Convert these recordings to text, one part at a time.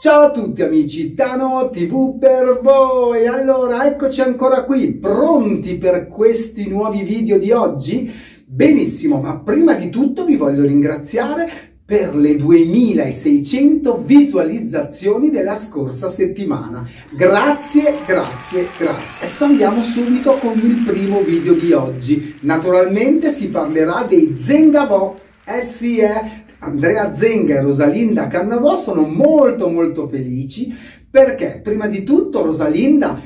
Ciao a tutti amici, Tano TV per voi! Allora, eccoci ancora qui, pronti per questi nuovi video di oggi? Benissimo, ma prima di tutto vi voglio ringraziare per le 2600 visualizzazioni della scorsa settimana. Grazie, grazie, grazie. Adesso andiamo subito con il primo video di oggi. Naturalmente si parlerà dei Zengavò. Eh sì, eh, Andrea Zenga e Rosalinda Cannavò sono molto molto felici perché prima di tutto Rosalinda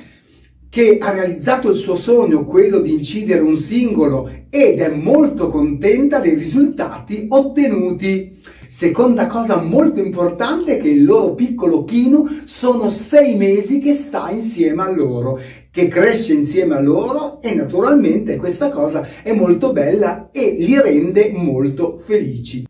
che ha realizzato il suo sogno, quello di incidere un singolo ed è molto contenta dei risultati ottenuti. Seconda cosa molto importante è che il loro piccolo Kinu sono sei mesi che sta insieme a loro, che cresce insieme a loro e naturalmente questa cosa è molto bella e li rende molto felici.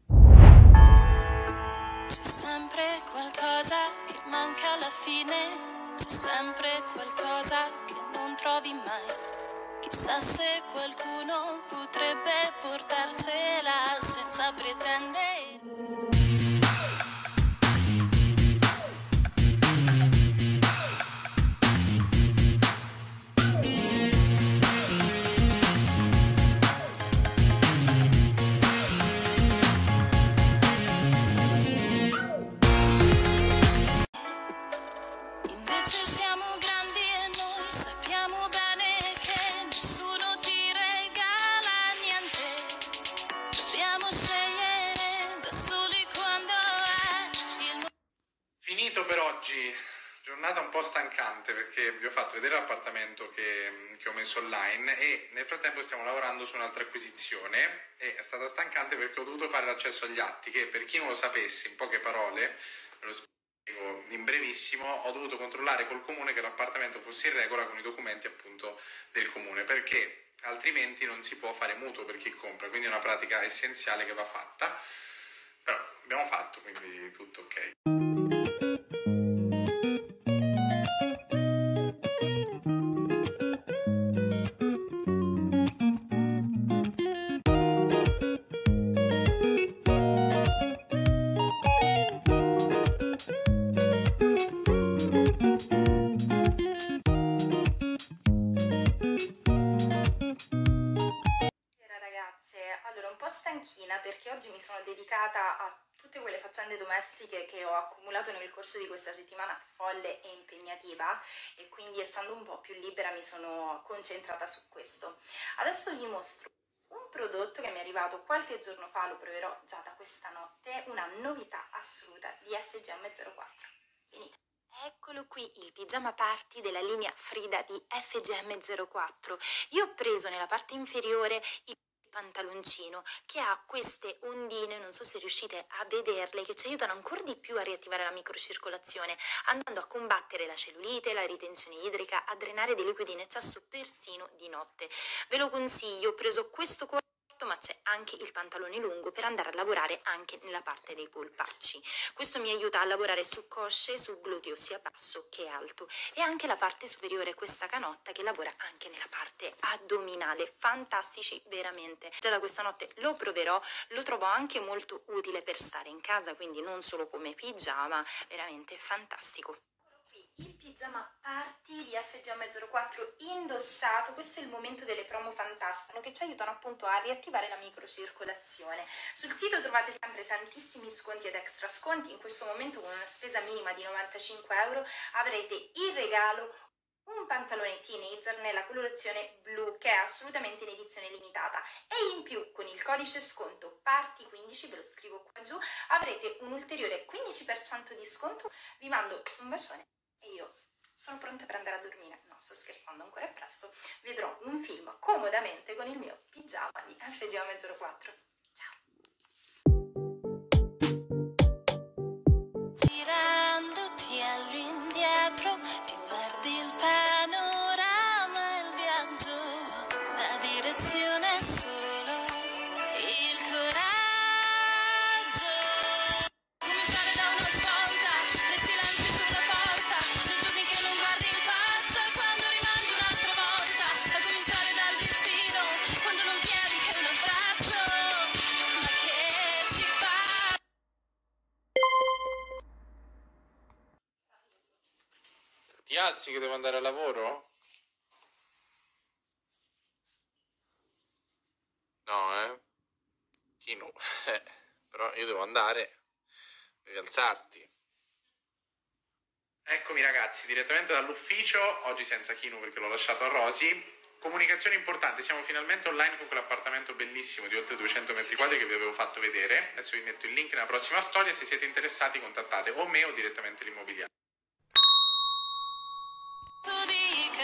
Chissà se qualcuno potrebbe portarcela senza pretendere. Fatto vedere l'appartamento che, che, ho messo online e nel frattempo stiamo lavorando su un'altra acquisizione e è stata stancante perché ho dovuto fare l'accesso agli atti che per chi non lo sapesse in poche parole, ve lo spiego in brevissimo, ho dovuto controllare col comune che l'appartamento fosse in regola con i documenti appunto del comune perché altrimenti non si può fare mutuo per chi compra, quindi è una pratica essenziale che va fatta, però abbiamo fatto quindi tutto ok. Stanchina perché oggi mi sono dedicata a tutte quelle faccende domestiche che ho accumulato nel corso di questa settimana folle e impegnativa e quindi essendo un po' più libera mi sono concentrata su questo. Adesso vi mostro un prodotto che mi è arrivato qualche giorno fa, lo proverò già da questa notte, una novità assoluta di FGM04. Venite. Eccolo qui il pigiama party della linea Frida di FGM04. Io ho preso nella parte inferiore il pantaloncino che ha queste ondine, non so se riuscite a vederle, che ci aiutano ancora di più a riattivare la microcircolazione, andando a combattere la cellulite, la ritenzione idrica, a drenare dei liquidi in eccesso persino di notte. Ve lo consiglio, ho preso questo ma c'è anche il pantalone lungo per andare a lavorare anche nella parte dei polpacci. Questo mi aiuta a lavorare su cosce, sul gluteo sia basso che alto e anche la parte superiore, questa canotta che lavora anche nella parte addominale. Fantastici veramente. Già da questa notte lo proverò, lo trovo anche molto utile per stare in casa, quindi non solo come pigiama, veramente fantastico pigiama party di FGM04 indossato, questo è il momento delle promo fantastiche che ci aiutano appunto a riattivare la microcircolazione. Sul sito trovate sempre tantissimi sconti ed extra sconti, in questo momento con una spesa minima di 95 euro avrete in regalo un pantalone teenager nella colorazione blu che è assolutamente in edizione limitata. E in più con il codice sconto PARTY15 ve lo scrivo qua giù avrete un ulteriore 15% di sconto. Vi mando un bacione e io sono pronta per andare a dormire. No, sto scherzando, ancora è presto. Vedrò un film comodamente con il mio pigiama di FGA 004. Alzi che devo andare al lavoro? No, eh? Chino, però io devo andare, devi alzarti. Eccomi ragazzi, direttamente dall'ufficio, oggi senza Kino perché l'ho lasciato a Rosy. Comunicazione importante, siamo finalmente online con quell'appartamento bellissimo di oltre 200 metri quadri che vi avevo fatto vedere. Adesso vi metto il link nella prossima storia, se siete interessati contattate o me o direttamente l'immobiliare. Tu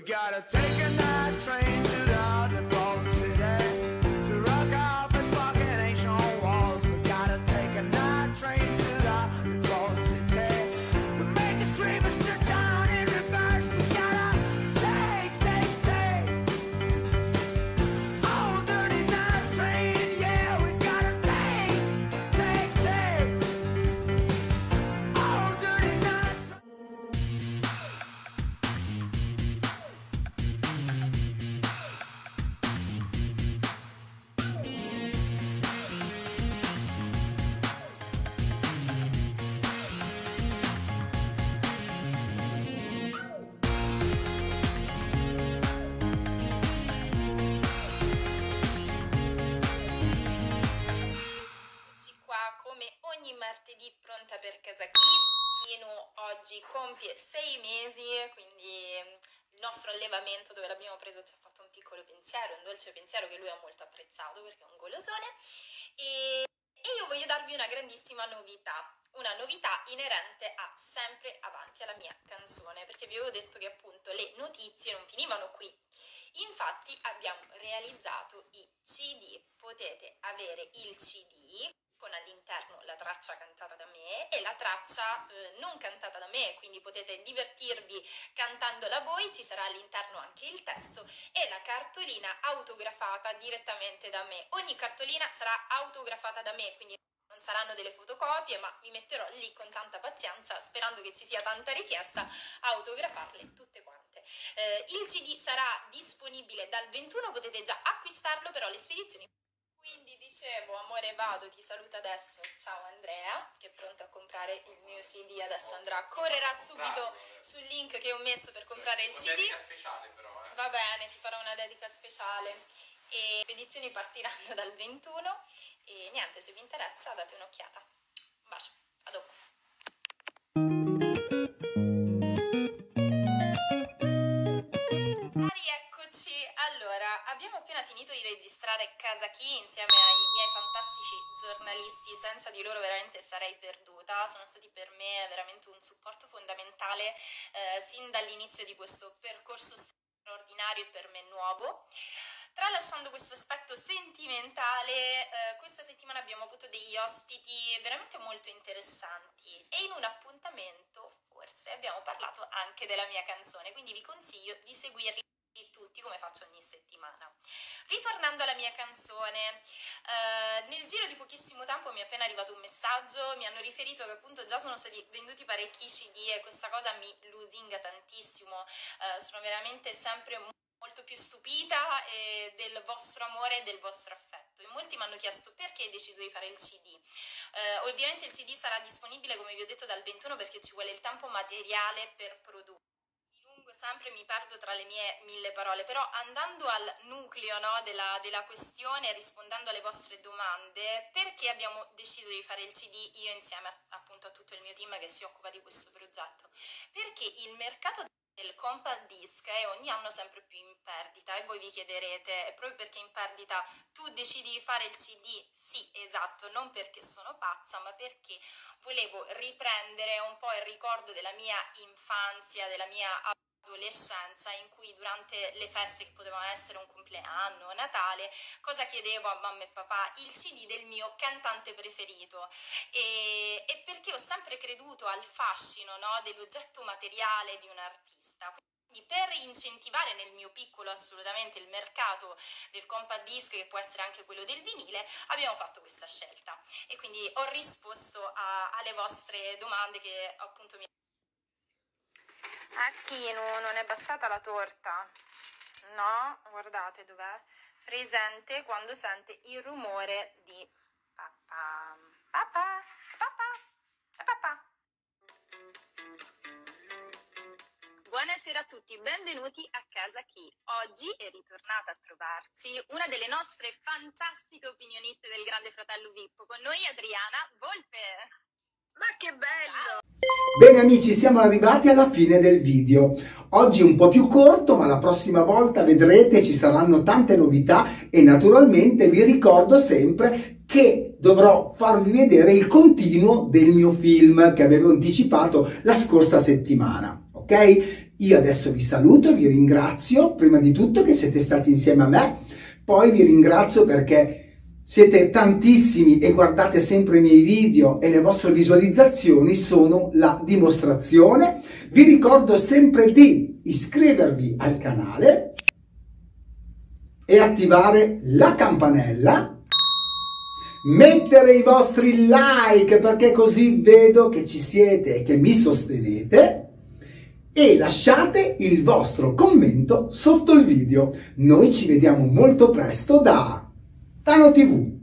We gotta take a night train pronta per chi. Kino oggi compie sei mesi, quindi mm, il nostro allevamento dove l'abbiamo preso ci ha fatto un piccolo pensiero, un dolce pensiero che lui ha molto apprezzato perché è un golosone. E, e io voglio darvi una grandissima novità, una novità inerente a Sempre Avanti alla mia canzone, perché vi avevo detto che appunto le notizie non finivano qui. Infatti abbiamo realizzato i CD, potete avere il CD con all'interno la traccia cantata da me e la traccia eh, non cantata da me, quindi potete divertirvi cantandola voi, ci sarà all'interno anche il testo e la cartolina autografata direttamente da me. Ogni cartolina sarà autografata da me, quindi non saranno delle fotocopie, ma mi metterò lì con tanta pazienza, sperando che ci sia tanta richiesta, a autografarle tutte quante. Eh, il CD sarà disponibile dal 21, potete già acquistarlo, però le spedizioni quindi dicevo, amore vado, ti saluto adesso. Ciao Andrea, che è pronto a comprare il mio CD, adesso andrà, correrà subito sul link che ho messo per comprare il CD. speciale però, eh. Va bene, ti farò una dedica speciale. E le spedizioni partiranno dal 21 e niente, se vi interessa date un'occhiata. Un bacio, a dopo. Appena finito di registrare Casa Chi insieme ai miei fantastici giornalisti, senza di loro veramente sarei perduta, sono stati per me veramente un supporto fondamentale eh, sin dall'inizio di questo percorso straordinario e per me nuovo. Tralasciando questo aspetto sentimentale, eh, questa settimana abbiamo avuto degli ospiti veramente molto interessanti e in un appuntamento forse abbiamo parlato anche della mia canzone, quindi vi consiglio di seguirli tutti come faccio ogni settimana. Ritornando alla mia canzone, eh, nel giro di pochissimo tempo mi è appena arrivato un messaggio, mi hanno riferito che appunto già sono stati venduti parecchi CD e questa cosa mi lusinga tantissimo, eh, sono veramente sempre molto più stupita eh, del vostro amore e del vostro affetto. E molti mi hanno chiesto perché hai deciso di fare il CD. Eh, ovviamente il CD sarà disponibile, come vi ho detto, dal 21 perché ci vuole il tempo materiale per produrre dilungo sempre, mi perdo tra le mie mille parole, però andando al nucleo no, della, della questione, rispondendo alle vostre domande, perché abbiamo deciso di fare il CD io insieme appunto a tutto il mio team che si occupa di questo progetto? Perché il mercato del compact disc è ogni anno sempre più in perdita e voi vi chiederete, è proprio perché in perdita tu decidi di fare il CD? Sì, esatto, non perché sono pazza, ma perché volevo riprendere un po' il ricordo della mia infanzia, della mia adolescenza in cui durante le feste che potevano essere un compleanno, Natale, cosa chiedevo a mamma e papà? Il CD del mio cantante preferito e, e perché ho sempre creduto al fascino no, dell'oggetto materiale di un artista. Quindi per incentivare nel mio piccolo assolutamente il mercato del compact disc, che può essere anche quello del vinile, abbiamo fatto questa scelta e quindi ho risposto a- alle vostre domande che appunto mi... Achinu, non è bastata la torta? No, guardate dov'è? Presente quando sente il rumore di papà. Papà, papà, papà. Buonasera a tutti, benvenuti a Casa Chi. Oggi è ritornata a trovarci una delle nostre fantastiche opinioniste del Grande Fratello Vippo, con noi Adriana Volpe. Ma che bello! Bene amici, siamo arrivati alla fine del video. Oggi un po' più corto, ma la prossima volta vedrete ci saranno tante novità e naturalmente vi ricordo sempre che dovrò farvi vedere il continuo del mio film che avevo anticipato la scorsa settimana. Ok? Io adesso vi saluto, vi ringrazio prima di tutto che siete stati insieme a me, poi vi ringrazio perché siete tantissimi e guardate sempre i miei video e le vostre visualizzazioni sono la dimostrazione. Vi ricordo sempre di iscrivervi al canale e attivare la campanella. Mettere i vostri like perché così vedo che ci siete e che mi sostenete e lasciate il vostro commento sotto il video. Noi ci vediamo molto presto da Tano TV.